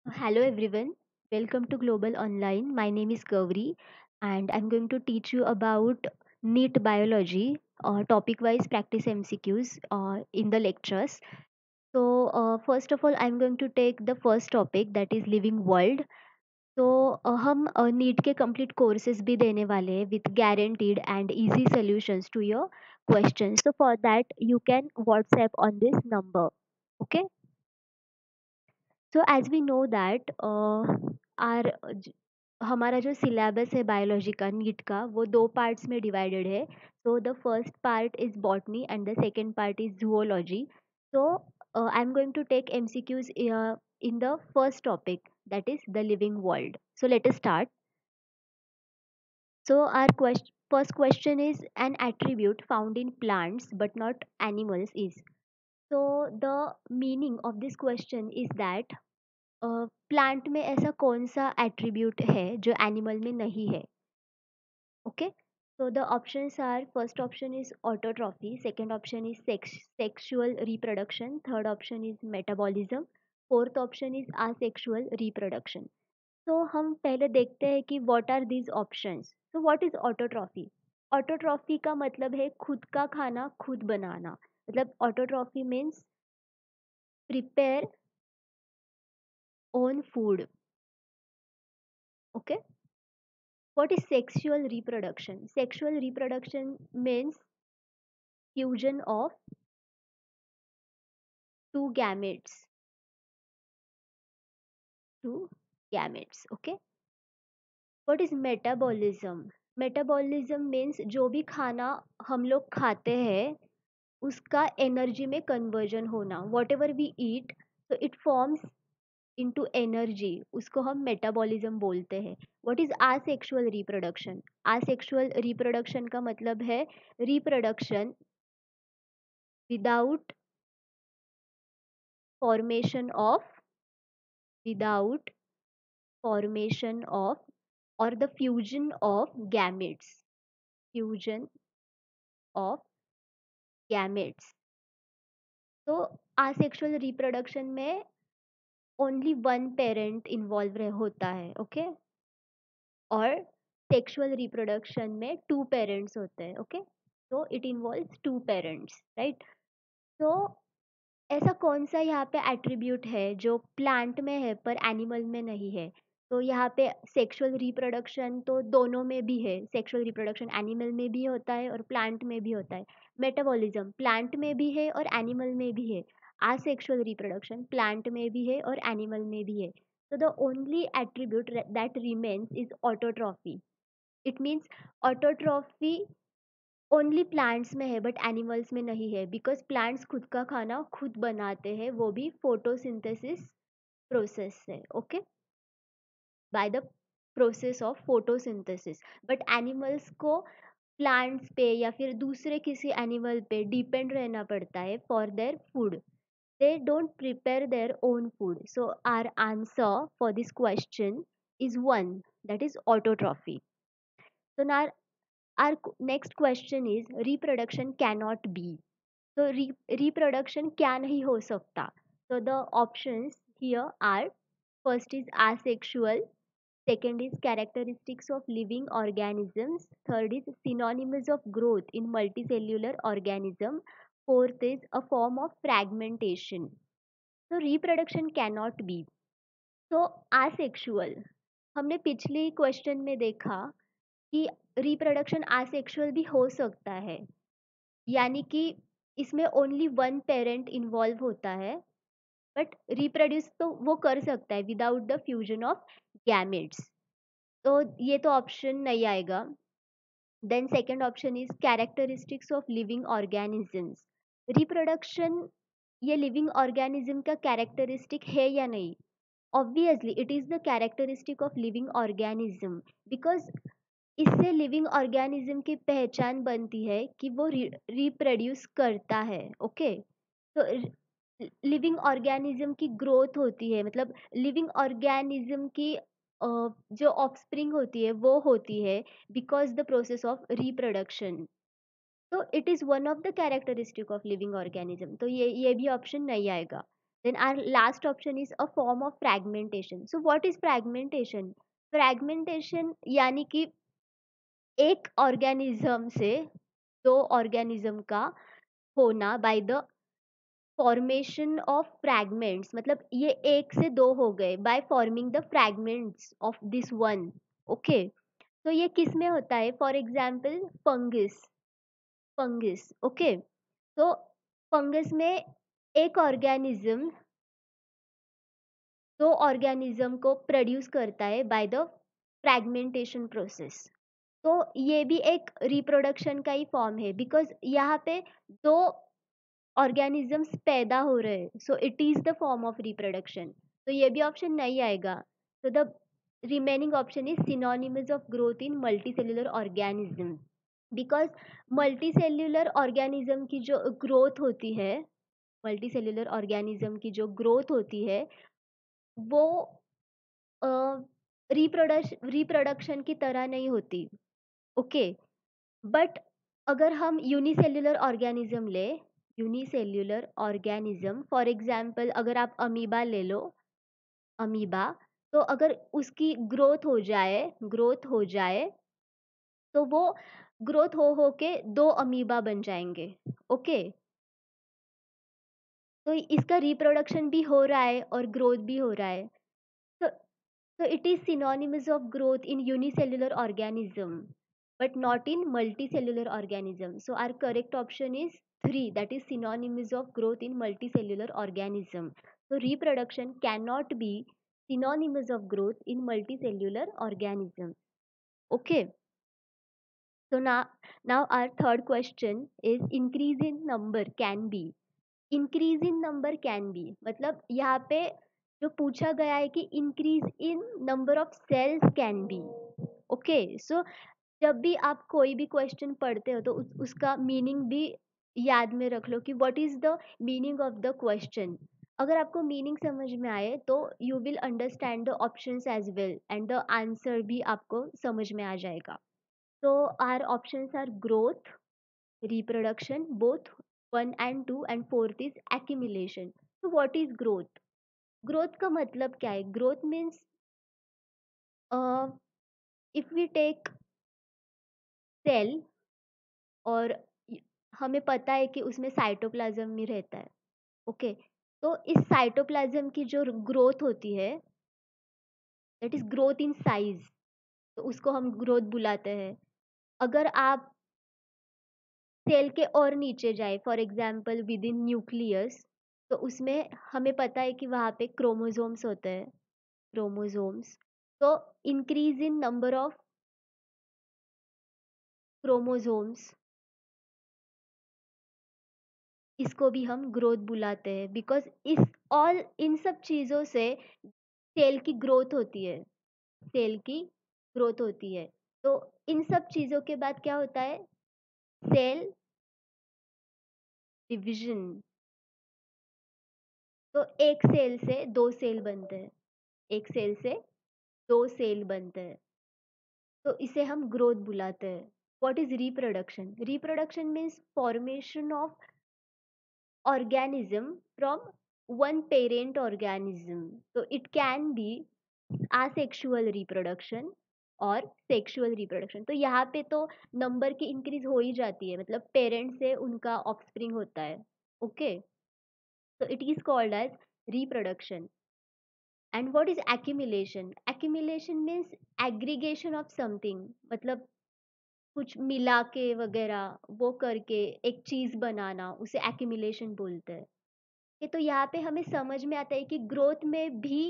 Hello everyone, welcome to Global Online. My name is Gauri and I'm going to teach you about NEET biology uh, topic wise practice MCQs uh, in the lectures. So, uh, first of all, I'm going to take the first topic that is living world. तो uh, हम NEET के complete courses भी देने वाले हैं with guaranteed and easy solutions to your questions so for that you can whatsapp on this number okay So as we know that our हमारा जो syllabus है बायोलॉजी का नीट का, वो दो पार्ट्स में डिवाइडेड है। So the first part is botany and the second part is zoology so I am going to take M C Qs in the first topic that is the living world so let's start so our question first question is an attribute found in plants but not animals is so the meaning of this question is that plant में ऐसा कौन सा attribute है जो animal में नहीं है? Okay so the options are first option is autotrophy second option is sexual reproduction third option is metabolism fourth option is asexual reproduction so हम पहले देखते हैं कि what are these options so what is autotrophy autotrophy का मतलब है खुद का खाना, खुद बनाना। मतलब autotrophy means prepare own food okay what is sexual reproduction sexual reproduction means fusion of two gametes two gametes okay what is metabolism metabolism means जो भी खाना हम लोग खाते हैं उसका एनर्जी में कन्वर्जन होना। वॉट एवर वी ईट तो इट फॉर्म्स इनटू एनर्जी उसको हम मेटाबॉलिज्म बोलते हैं। What is asexual reproduction asexual reproduction का मतलब है reproduction without formation of without formation of और the fusion of gametes fusion of gametes. तो आसेक्सुअल रिप्रोडक्शन में ओनली वन पेरेंट इन्वॉल्व होता है ओके okay? और सेक्सुअल रिप्रोडक्शन में टू पेरेंट्स होते हैं ओके तो it involve two parents right तो ऐसा कौन सा यहाँ पे एट्रीब्यूट है जो प्लांट में है पर एनिमल में नहीं है? तो यहाँ पे सेक्सुअल रिप्रोडक्शन तो दोनों में भी है। सेक्सुअल रिप्रोडक्शन एनिमल में भी होता है और प्लांट में भी होता है। मेटाबॉलिज्म प्लांट में भी है और एनिमल में भी है। आसेक्सुअल रिप्रोडक्शन प्लांट में भी है और एनिमल में भी है। तो the only attribute that remains is autotrophy it means autotrophy only plants में है बट एनिमल्स में नहीं है। बिकॉज़ प्लांट्स खुद का खाना खुद बनाते हैं, वो भी फोटोसिंथेसिस प्रोसेस से okay by the process of photosynthesis but animals को प्लांट्स पे या फिर दूसरे किसी एनिमल पे डिपेंड रहना पड़ता है for their food they don't prepare their own food so our answer for this question is one that is autotrophy so now our next question is reproduction cannot be so re- reproduction क्या नहीं हो सकता so the options here are first is asexual second is characteristics of living organisms third is synonyms of growth in multicellular organism fourth is a form of fragmentation so reproduction cannot be so asexual हमने पिछले question में देखा कि reproduction asexual भी हो सकता है यानी कि इसमें ओनली वन पेरेंट इन्वॉल्व होता है बट रिप्रोड्यूस तो वो कर सकता है without the fusion of gametes. तो ये तो ऑप्शन नहीं आएगा। Then second option is characteristics of living organisms reproduction, ये लिविंग ऑर्गेनिज्म का कैरेक्टरिस्टिक है या नहीं? Obviously it is the characteristic of living organism because इससे लिविंग ऑर्गेनिज्म की पहचान बनती है कि वो रिप्रोड्यूस करता है ओके okay? तो लिविंग ऑर्गेनिज्म की ग्रोथ होती है मतलब लिविंग ऑर्गेनिज्म की जो ऑफस्प्रिंग होती है, वो होती है because the process of reproduction तो it is one of the characteristic of living organism तो ये ये भी ऑप्शन नहीं आएगा. Then our last option is a form of fragmentation. So what is fragmentation? Fragmentation यानी कि एक ऑर्गेनिज्म से दो ऑर्गेनिज्म का होना by the formation of fragments मतलब ये एक से दो हो गए by forming the fragments of this one okay तो ये किसमें होता है? For example fungus fungus okay तो फंगस में एक ऑर्गेनिज्म दो ऑर्गेनिज्म को प्रोड्यूस करता है बाय द फ्रैगमेंटेशन प्रोसेस तो ये भी एक रिप्रोडक्शन का ही फॉर्म है बिकॉज़ यहाँ पे दो ऑर्गेनिजम्स पैदा हो रहे हैं so it is the form of reproduction तो ये भी ऑप्शन नहीं आएगा। तो the remaining option is synonymous of growth in multicellular organism because multicellular organism की जो ग्रोथ होती है मल्टी सेल्यूलर ऑर्गेनिज्म की जो ग्रोथ होती है, वो रिप्रोडक्शन रिप्रोडक्शन की तरह नहीं होती। Okay okay. बट अगर हम यूनिसेल्युलर ऑर्गेनिज्म ले यूनिसेल्युलर ऑर्गेनिज्म फॉर एग्जांपल अगर आप अमीबा ले लो अमीबा तो अगर उसकी ग्रोथ हो जाए ग्रोथ हो जाए तो वो ग्रोथ हो हो के दो अमीबा बन जाएँगे ओके तो इसका रिप्रोडक्शन भी हो रहा है और ग्रोथ भी हो रहा है। तो it is is of growth in unicellular organism. But not in multicellular organism so our correct option is 3 that is synonymous of growth in multicellular organism so reproduction cannot be synonymous of growth in multicellular organism okay so now now our third question is increase in number can be increase in number can be मतलब यहाँ पे जो पूछा गया है कि increase in number of cells can be okay so जब भी आप कोई भी क्वेश्चन पढ़ते हो तो उस, उसका मीनिंग भी याद में रख लो कि what is the meaning of the question अगर आपको मीनिंग समझ में आए तो you will understand the option as well and the answer भी आपको समझ में आ जाएगा। तो our option are growth reproduction both one and two and fourth is accumulation so what is growth growth का मतलब क्या है? Growth means if we take cell और हमें पता है कि उसमें साइटोप्लाज्म में रहता है, ओके? तो इस साइटोप्लाज्म की जो ग्रोथ होती है, that is growth in size तो उसको हम ग्रोथ बुलाते हैं। अगर आप सेल के और नीचे जाए, for example within nucleus तो उसमें हमें पता है कि वहाँ पे क्रोमोजोम्स होते हैं क्रोमोजोम्स तो increase in number of chromosomes इसको भी हम ग्रोथ बुलाते हैं बिकॉज़ इस ऑल इन सब चीज़ों से सेल की ग्रोथ होती है। सेल की ग्रोथ होती है। तो इन सब चीज़ों के बाद क्या होता है? सेल डिविजन तो एक सेल से दो सेल बनते हैं। एक सेल से दो सेल बनते हैं। तो इसे हम ग्रोथ बुलाते हैं। What is reproduction reproduction means formation of organism from one parent organism तो it can be asexual reproduction और सेक्सुअल रिप्रोडक्शन तो यहाँ पे तो नंबर की इंक्रीज हो ही जाती है मतलब पेरेंट से उनका ऑफस्प्रिंग होता है okay okay? It is called as reproduction and And is is accumulation? Means aggregation of something मतलब कुछ मिला के वगैरह, वो करके एक चीज़ बनाना, उसे एक्यूमिलेशन बोलते हैं। ये तो यहाँ पे हमें समझ में आता है कि ग्रोथ में भी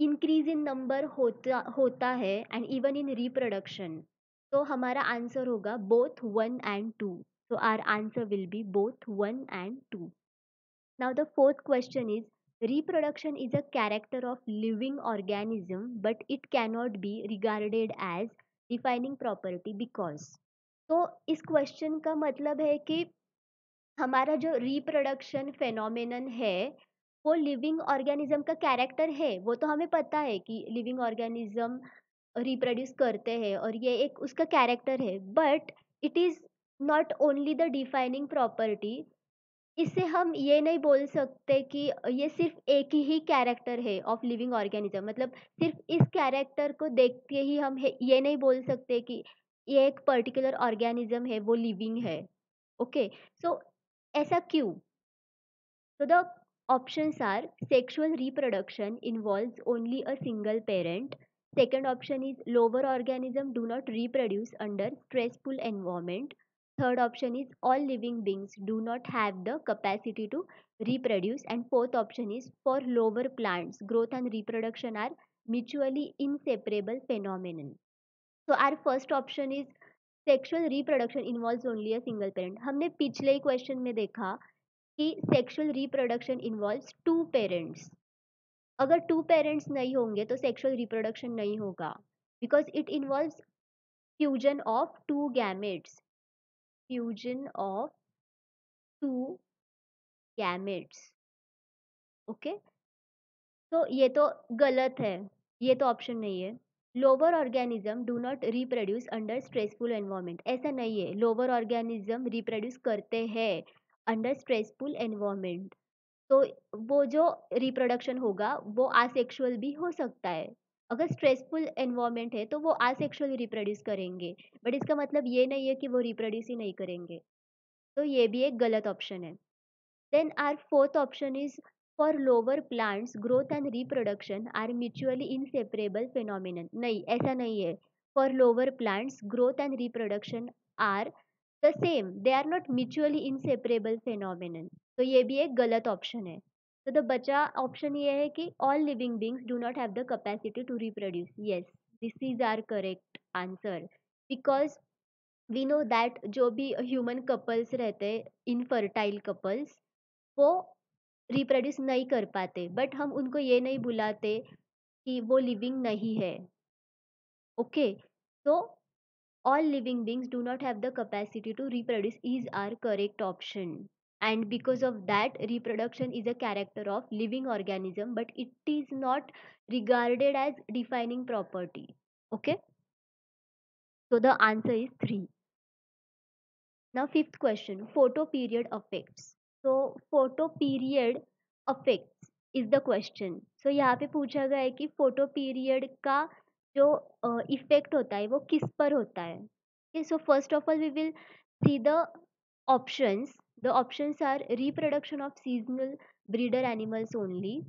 इंक्रीज इन नंबर होता होता है एंड इवन इन रिप्रोडक्शन तो हमारा आंसर होगा बोथ वन एंड टू तो our answer will be both one and two now the fourth question is reproduction is a character of living organism but it cannot be regarded as defining property because तो इस question का मतलब है कि हमारा जो reproduction phenomenon है, वो लिविंग ऑर्गेनिज्म का कैरेक्टर है। वो तो हमें पता है कि लिविंग ऑर्गेनिज्म रिप्रोड्यूस करते हैं और ये एक उसका कैरेक्टर है। But it is not only the defining property इसे हम ये नहीं बोल सकते कि ये सिर्फ़ एक ही कैरेक्टर है ऑफ़ लिविंग ऑर्गेनिज्म मतलब सिर्फ़ इस कैरेक्टर को देखते ही हम ये नहीं बोल सकते कि ये एक पर्टिकुलर ऑर्गेनिज्म है, वो लिविंग है। ओके सो ऐसा क्यों? So the options are sexual reproduction involve only a single parent second option is lower organism do not reproduce under stressful environment third option is all living beings do not have the capacity to reproduce and fourth option is for lower plants growth and reproduction are mutually inseparable phenomenon so our first option is sexual reproduction involves only a single parent हमने पिछले question में देखा कि sexual reproduction involves two parents अगर two parents नहीं होंगे तो sexual reproduction नहीं होगा because it involves fusion of two gametes fusion of two gametes okay तो ये तो गलत है, ये तो ऑप्शन नहीं है। Lower organism do not reproduce under stressful environment ऐसा नहीं है। लोअर ऑर्गेनिज्म रिप्रोड्यूस करते हैं अंडर स्ट्रेसफुल एनवायरमेंट तो वो जो रिप्रोडक्शन होगा, वो आसेक्सुअल भी हो सकता है। अगर स्ट्रेसफुल एनवायरमेंट है तो वो आसेक्सुअल रिप्रोड्यूस करेंगे। बट इसका मतलब ये नहीं है कि वो रिप्रोड्यूस ही नहीं करेंगे। तो ये भी एक गलत ऑप्शन है। Then our fourth option is for lower plants growth and reproduction are mutually inseparable phenomenon नहीं, ऐसा नहीं है। For lower plants growth and reproduction are the same they are not mutually inseparable phenomenon तो ये भी एक गलत ऑप्शन है। तो द बचा ऑप्शन ये है कि all living beings do not have the capacity to reproduce yes this is our correct answer because we know that जो भी ह्यूमन कपल्स रहते हैं इनफर्टाइल कपल्स वो रिप्रोड्यूस नहीं कर पाते. बट हम उनको ये नहीं बुलाते कि वो लिविंग नहीं है. ओके तो all living beings do not have the capacity to reproduce is our correct option. and because of that reproduction is a character of living organism but it is not regarded as defining property okay so the answer is 3 now fifth question photo period effects so photo period effects is the question so यहाँ पे पूछा गया है कि photo period का जो effect होता है वो किस पर होता है so first of all we will see the options the options are reproduction of seasonal breeder animals only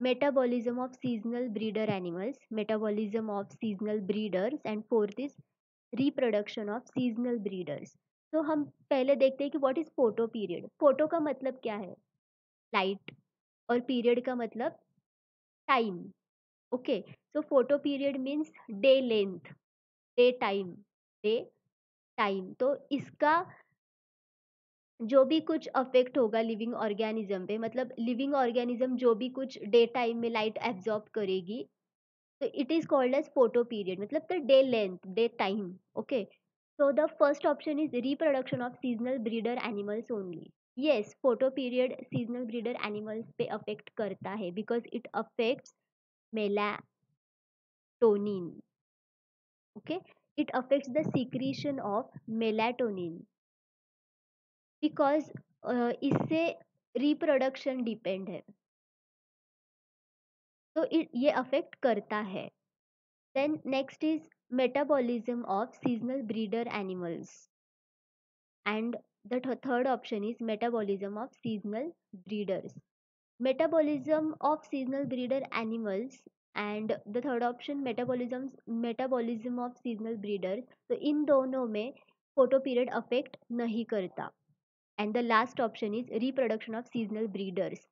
metabolism of seasonal breeder animals metabolism of seasonal breeders and fourth is reproduction of seasonal breeders तो हम पहले देखते हैं कि what is photo period photo का मतलब क्या है लाइट और पीरियड का मतलब time okay so photo period means day length day time day time तो इसका जो भी कुछ अफेक्ट होगा लिविंग ऑर्गेनिज्म पे मतलब लिविंग ऑर्गेनिज्म जो भी कुछ डे टाइम में लाइट एब्जॉर्ब करेगी तो it is called as photo period मतलब the day length day time okay so the first option is reproduction of seasonal breeder animals only yes photo period seasonal breeder animals पे affect करता है because it affects Mela okay it affects the the of of because uh, इससे reproduction depend है। तो ये affect करता है। Then next is metabolism of seasonal breeder animals and th third option is metabolism of seasonal breeders. Metabolism of seasonal breeder animals and the third option metabolism metabolism of seasonal breeders तो इन दोनों में photo period affect नहीं करता। And the last option is reproduction of seasonal breeders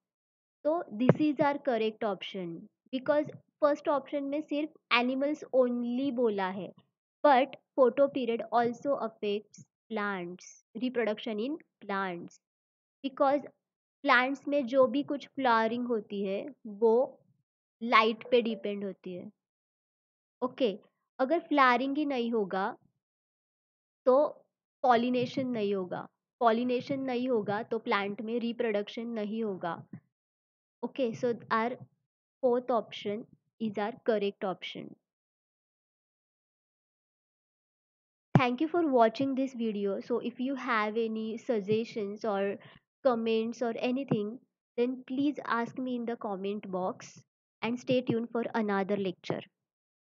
तो this is our correct option because first option में सिर्फ़ animals only बोला है but photo period also affects plants reproduction in plants because plants में जो भी कुछ फ्लावरिंग होती है वो लाइट पे डिपेंड होती है। ओके okay, अगर फ्लारिंग ही नहीं होगा तो पॉलिनेशन नहीं होगा। पॉलिनेशन नहीं होगा तो प्लांट में रिप्रोडक्शन नहीं होगा। Okay so our fourth option is our correct option thank you for watching this video so if you have any suggestions or comments or anything then please ask me in the comment box and stay tune for another lecture